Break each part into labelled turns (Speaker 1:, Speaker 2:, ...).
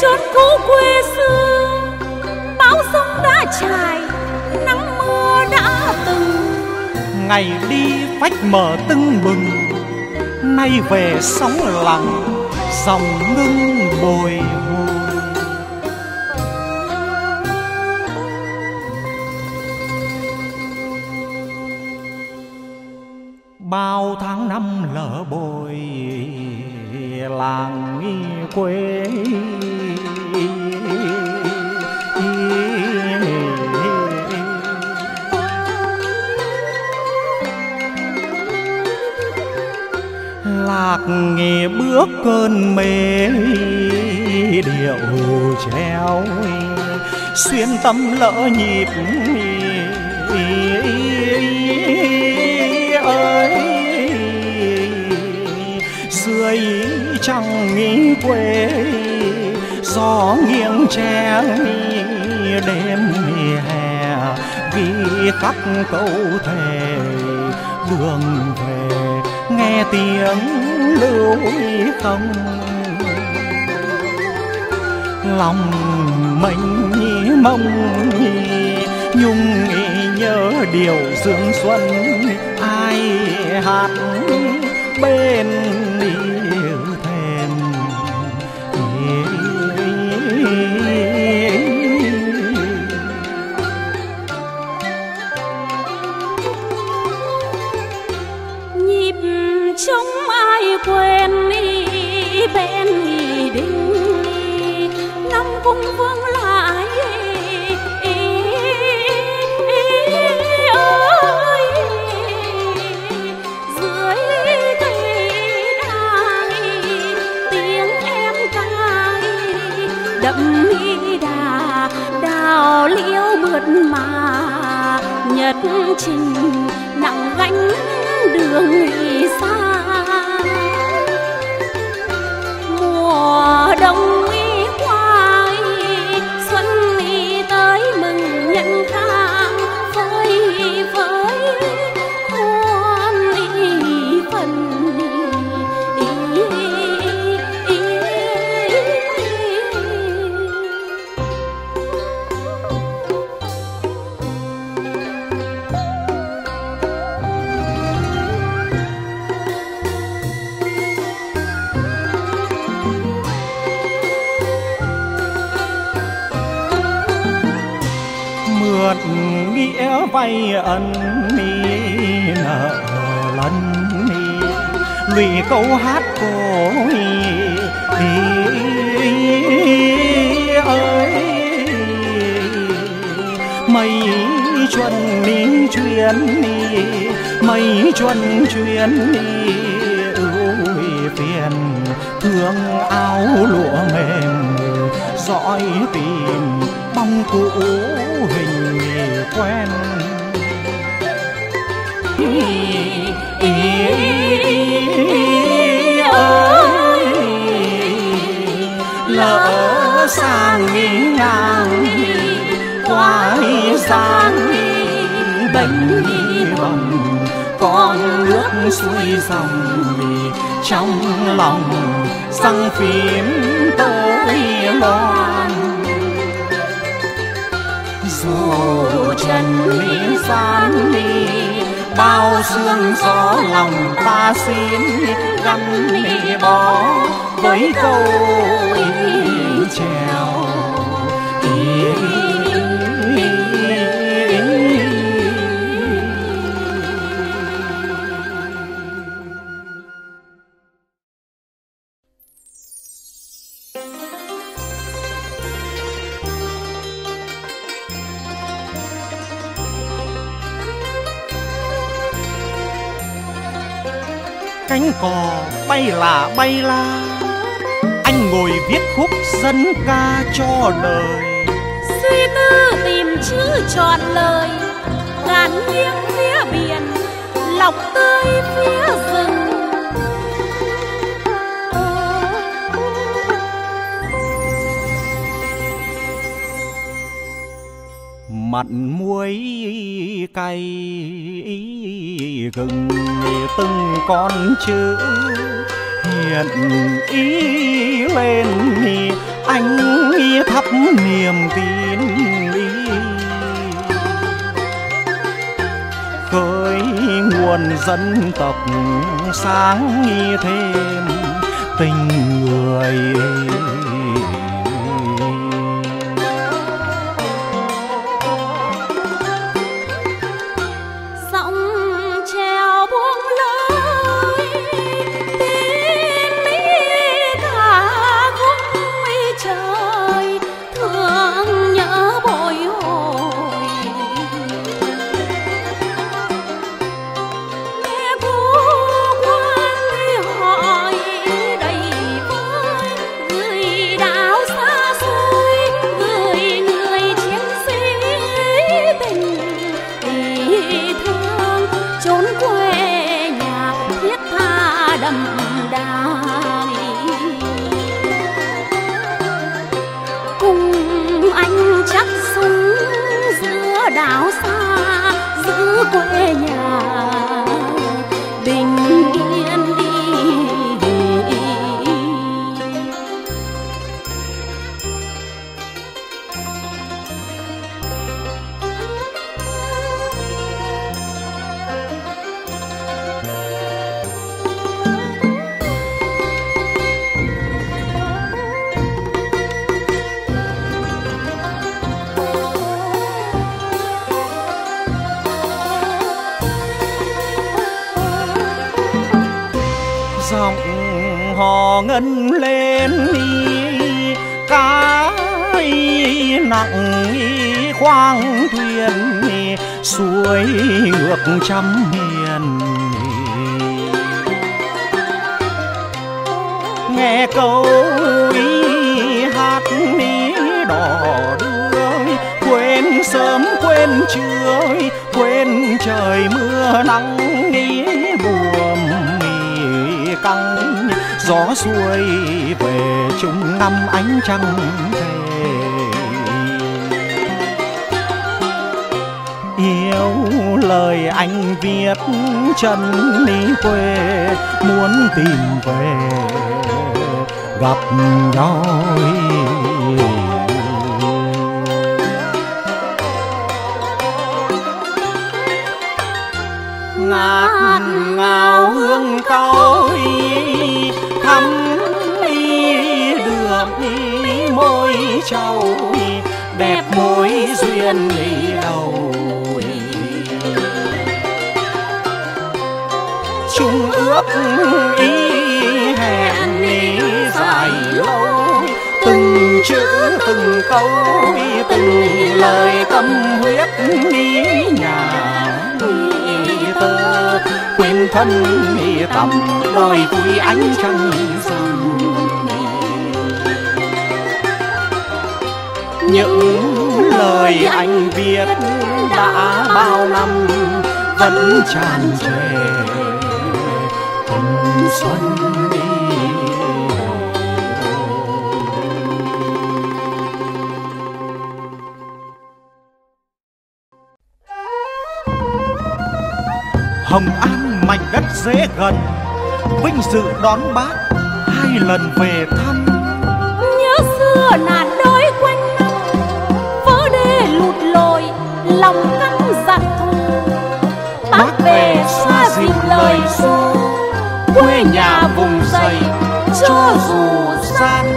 Speaker 1: chốn cũ quê xưa. Bão sông đã trải nắng mưa đã từng.
Speaker 2: Ngày đi phách mở tưng bừng, nay về sóng lặng, dòng ngưng bồi tâm lỡ nhịp ơi. Dưới trăng nghĩ quê, gió nghiêng che đêm hè vì khắc câu thề đường về. Nghe tiếng lưu không? Lòng mình mong nhung nhớ điều dương xuân ai hát bên
Speaker 1: đào liễu mượt mà nhật trình nặng gánh đường
Speaker 2: câu hát cổ ơi mây chuẩn đi chuyến đi mây chuẩn chuyến đi ôi phiền, thương áo lụa mềm dõi tìm bóng cũ hình. Bệnh bằng con nước xuôi dòng trong lòng sang phím tới loan. Dù trần lý gian đi bao sương gió lòng ta xin gắn đi bó. Với câu trèo cánh bay là bay la. Anh ngồi viết khúc dân ca cho đời.
Speaker 1: Suy tư tìm chữ trọn lời. Ngàn nghiêng phía biển, lọc tươi phía rừng.
Speaker 2: Mặn muối cay, gừng từng con chữ. Hiện ý lên niềm tin khơi nguồn dân tộc sáng thêm tình người ngân lên cái nặng khoang thuyền suối ngược trăm miền nghe câu ý hát ní đỏ đưa quên sớm quên trưa, quên trời mưa nắng ý gió xuôi về chung năm ánh trăng về. Yêu lời anh viết chân đi quê, muốn tìm về, gặp nhau ngát ngào hương cối thắm đường môi trầu đẹp mối duyên đầu chung ước ý hẹn dài lâu, từng chữ từng câu, từng lời tâm huyết đi. Thân thân tầm đời vui ánh trăng rằm. Những lời anh viết đã bao năm vẫn tràn trề tình xuân. Dễ gần. Vinh dự đón bác hai lần về thăm.
Speaker 1: Nhớ xưa nàn đôi quanh năm Vỡ đê lụt lội lòng căng giặc. Thù Bác về xoa dịu lời ru Quê nhà vùng dậy cho dù gian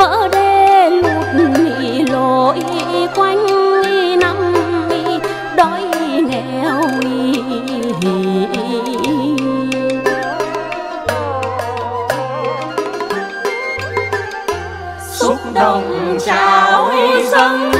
Speaker 1: vỡ đê lụt lội quanh năm đói nghèo
Speaker 2: xúc động chào dâng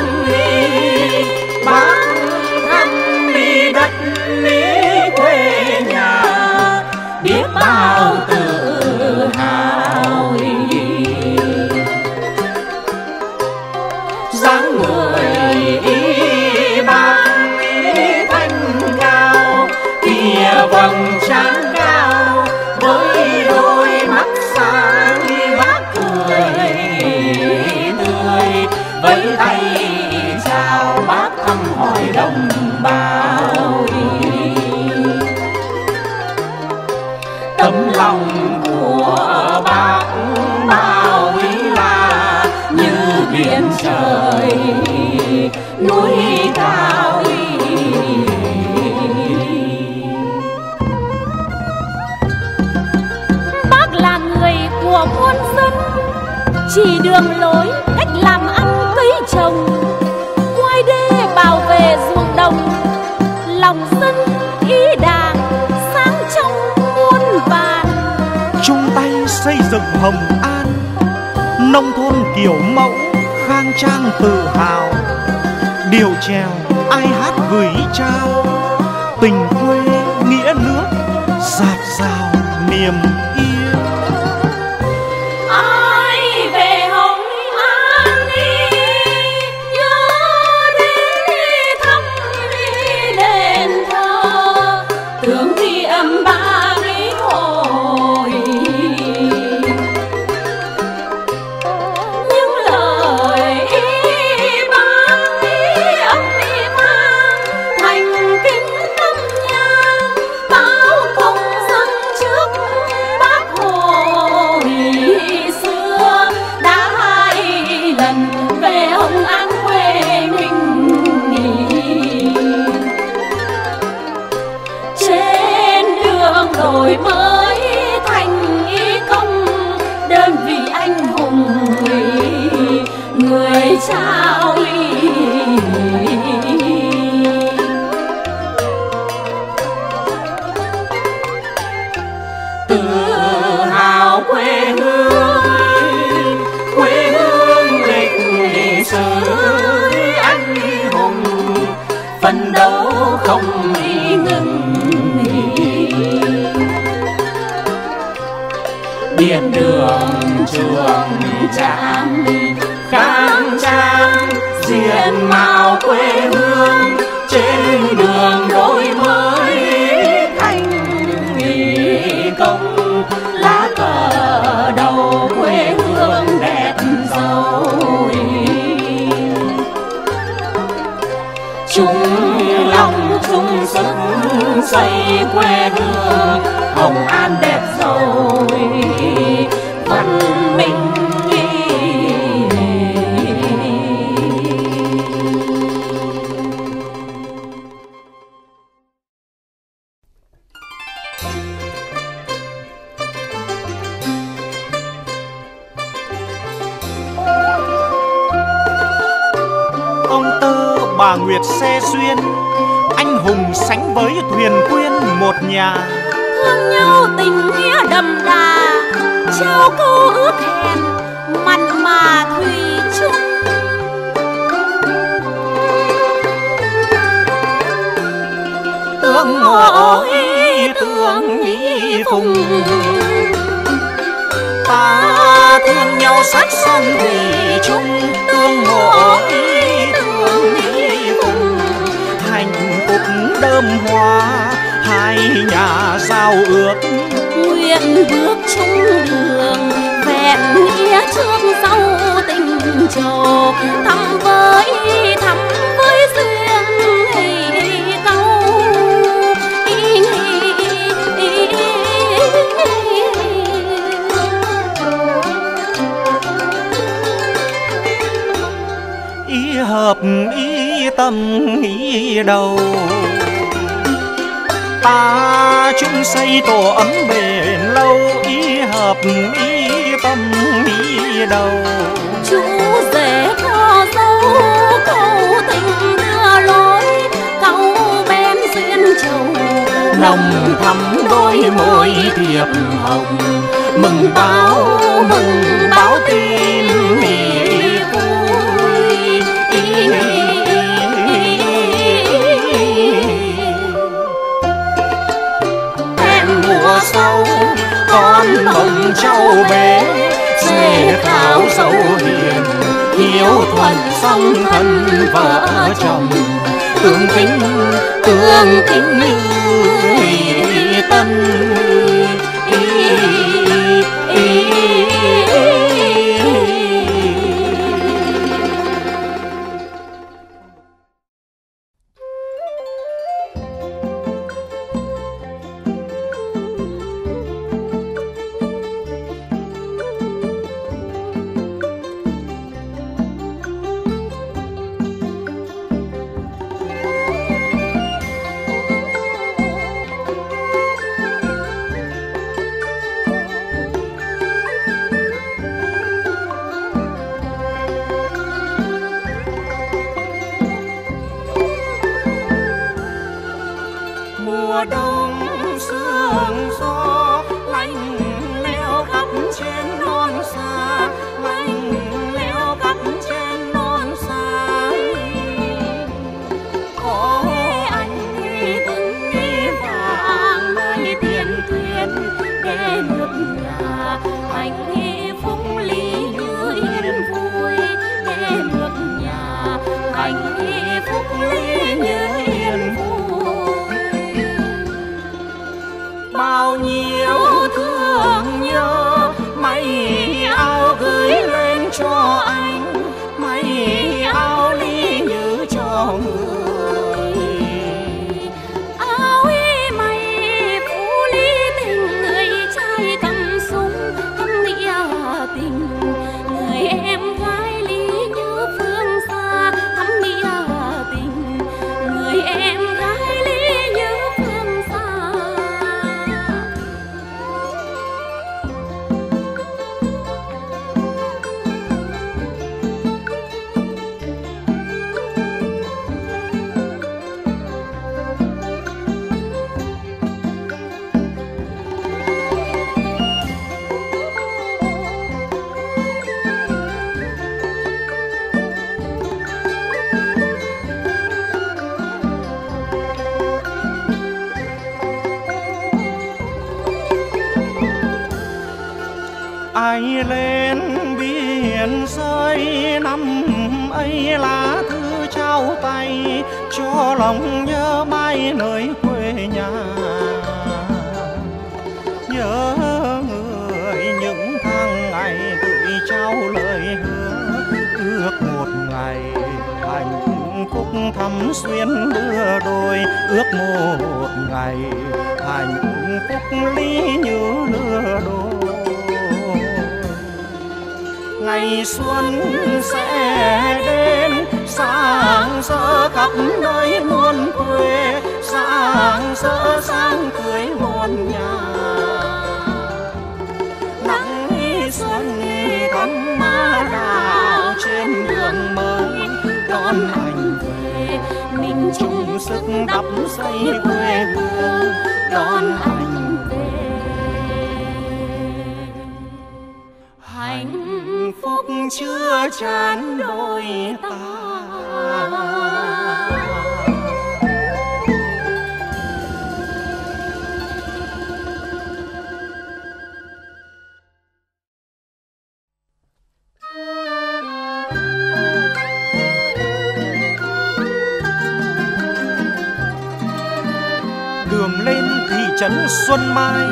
Speaker 3: chỉ đường lối, cách làm ăn cây trồng. Quay đê bảo vệ ruộng đồng, lòng dân ý đảng, sáng trong muôn vàn.
Speaker 1: Chung tay xây dựng hồng an, nông thôn kiểu mẫu, khang trang tự hào. Điều trèo ai hát gửi trao, tình quê, nghĩa nước, giạt rào niềm
Speaker 3: người
Speaker 2: tự hào quê hương quê hương lịch sử anh hùng phấn đấu không đi ngừng. Biết đường trường trạm diện quê hương, trên đường đổi mới thành nghị công. Lá cờ đầu quê hương đẹp dấu chung lòng chung sức xây quê hương
Speaker 1: nguyệt xe duyên anh hùng sánh với thuyền quyên một nhà.
Speaker 3: Thương nhau tình nghĩa đậm đà trao câu ước hẹn mặn mà thủy chung.
Speaker 2: Tương ngộ tương ý phùng ta thương nhau sát sông thủy chung. Tương ngộ ý
Speaker 1: hạnh phúc đơm hoa. Hai nhà giao ước?
Speaker 3: Nguyện bước chung đường, vẹn nghĩa trước sau tình trầu thăm với thăm
Speaker 1: hợp ý tâm ý đầu. Ta chung xây tổ ấm bền lâu ý hợp ý tâm ý đầu.
Speaker 3: Chú rể có dấu câu tình đưa lối câu bên duyên chầu
Speaker 2: nồng thắm đôi môi thiệp hồng mừng báo mừng báo tin nghỉ sâu con mừng châu bé dê tháo dấu hiền hiếu thuận song thân vợ chồng. Tương kính tương kính như tân ý, ý, phúc như lừa đồ ngày xuân sẽ đến, sáng sớ khắp nơi muôn quê, sáng sớ sáng cưới muôn nhà. Nắng xuân thắm má đào trên đường mới, đón anh về, mình chung sức đắp xây quê hương. Đón anh chưa chán đôi ta. Đường lên thị trấn Xuân Mai,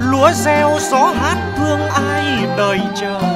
Speaker 2: lúa reo gió hát thương ai đời chờ.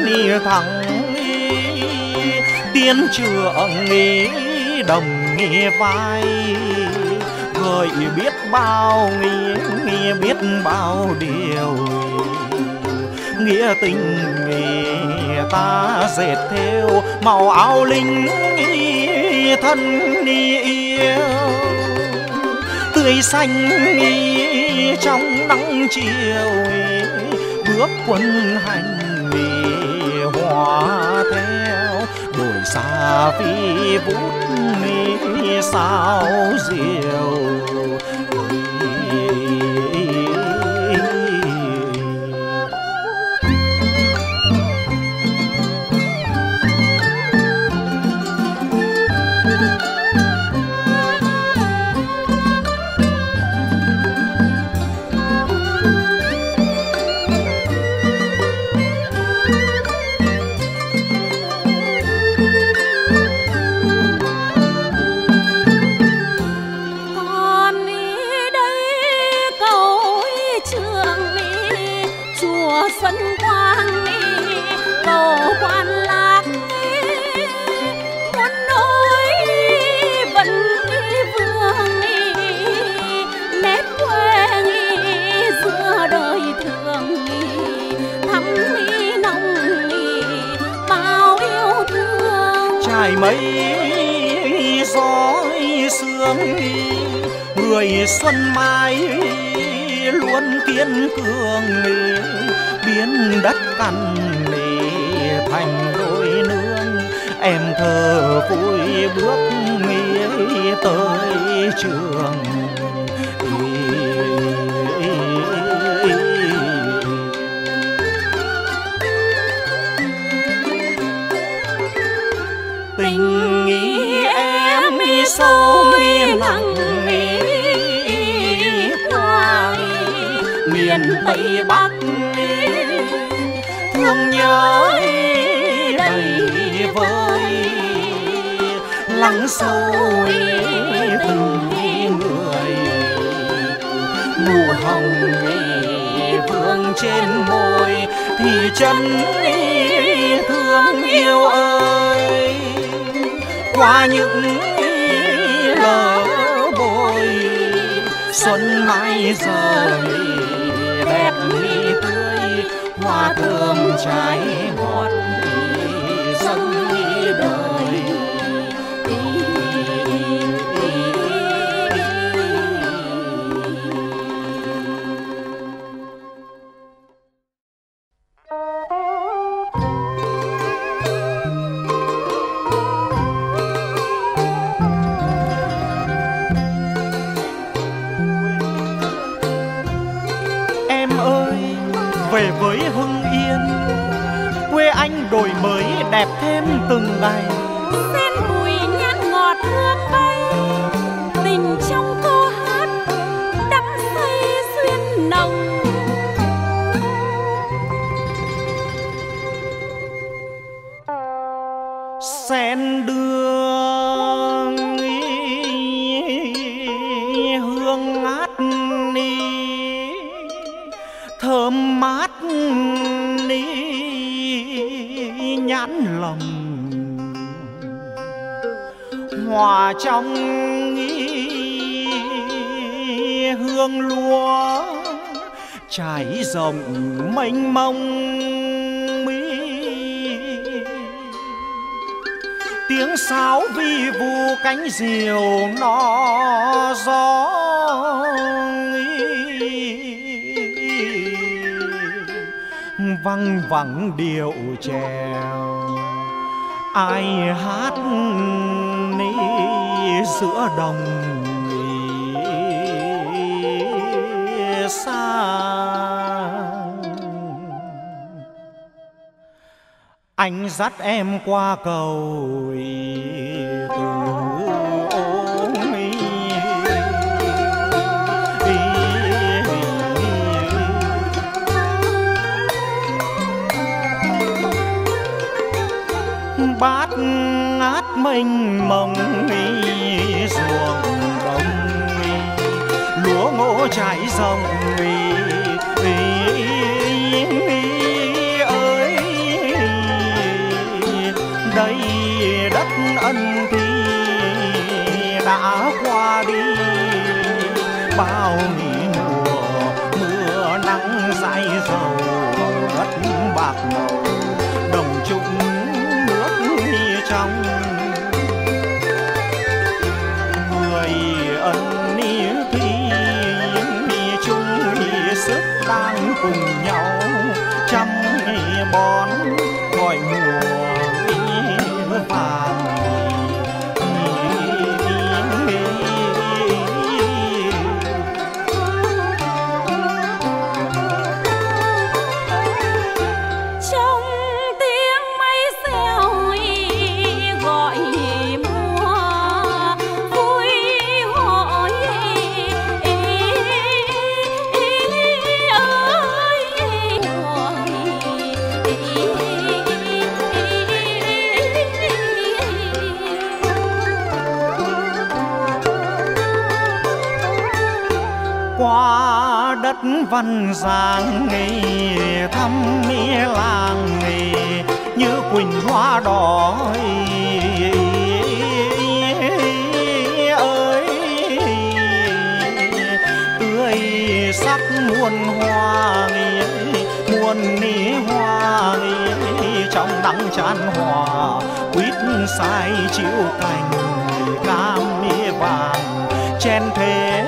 Speaker 2: Chiến ni thắng tiên trưởng nghi, đồng nghĩa vai. Người biết bao nghĩa nghe biết bao điều. Nghĩa tình nghĩa ta dệt theo màu áo linh, thân yêu. Tươi xanh trong nắng chiều. Bước quân hành hòa theo. Đồi xa phi vút mi sao diều.
Speaker 1: Xuân quang cầu quan lạc muốn nối vẫn vương nét quê giữa đời thường thắm nồng bao yêu thương.
Speaker 2: Trải mấy gió sương người xuân mai luôn kiên cường biến đất căn lệ thành đôi nương. Em thơ vui bước nghĩ tới trường. Tình nghĩ em sâu nặng
Speaker 4: miền tây bắc
Speaker 1: thương nhớ đầy vơi lắng sâu từng người. Nụ hồng vương trên môi thì chân thương yêu ơi. Qua những lỡ bồi xuân đẹp tươi hoa thơm trái ngọt dâng
Speaker 4: hương
Speaker 2: ngát ni, thơm mát ni, nhãn lòng hòa trong nghi hương lúa trải rộng mênh mông mi. Tiếng sáo vi vu cánh diều nó gió văng vẳng điệu trèo ai hát ní giữa đồng xa anh dắt em qua cầu ý. Bát ngát mênh mông ruộng đồng lúa ngô trải rồng ơi. Đây đất ân thi đã qua đi, bao nghỉ mùa, mưa nắng dãi dầu, đất bạc màu, đồng trũng văn giang nghề, thăm nghĩa làng nghề, như quỳnh hoa đỏ ơi, tươi sắc muôn hoa muôn ní hoa trong nắng chan hòa, quýt sai chiếu cành, cam mía vàng, chen thế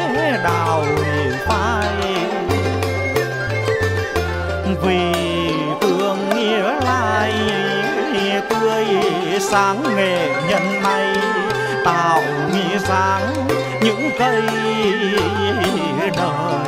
Speaker 2: sáng nghệ nhân may tạo nghĩa sáng những cây đời.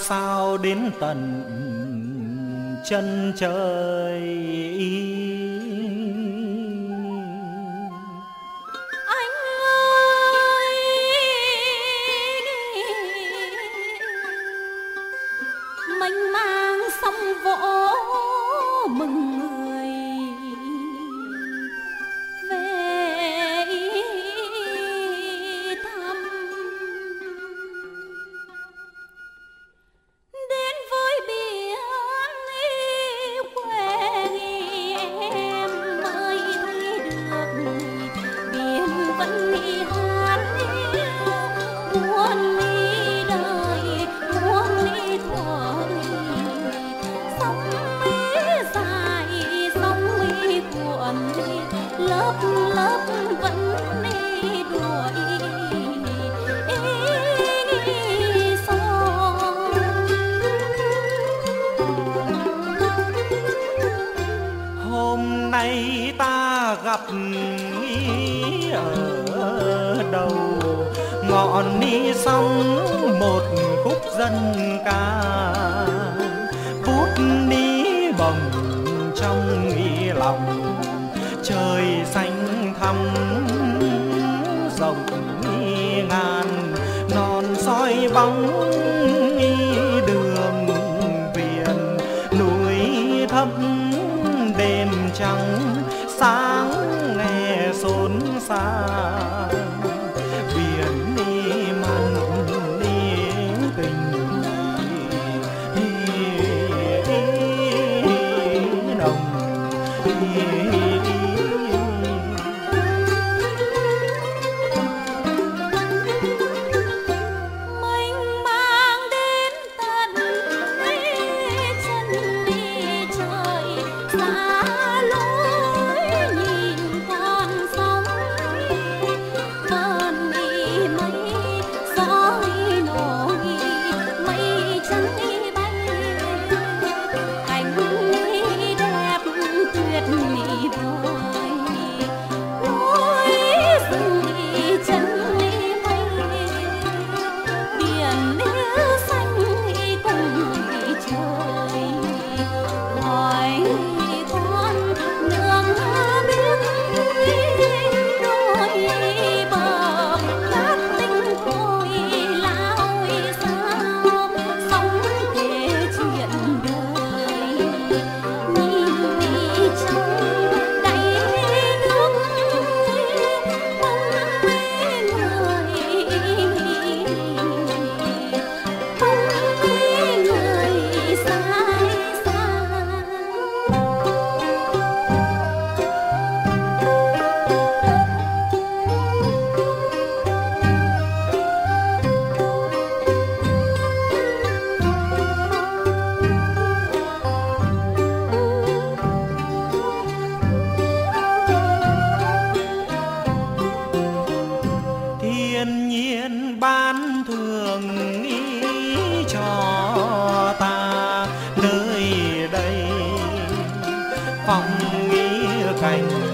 Speaker 2: sao
Speaker 1: đến tận chân trời? nay ta gặp ở đầu ngọn ni sóng một khúc dân ca bút ni bồng trong nghi lòng. Trời xanh thăm rộng ngàn, non soi bóng
Speaker 2: ងងារកាញ់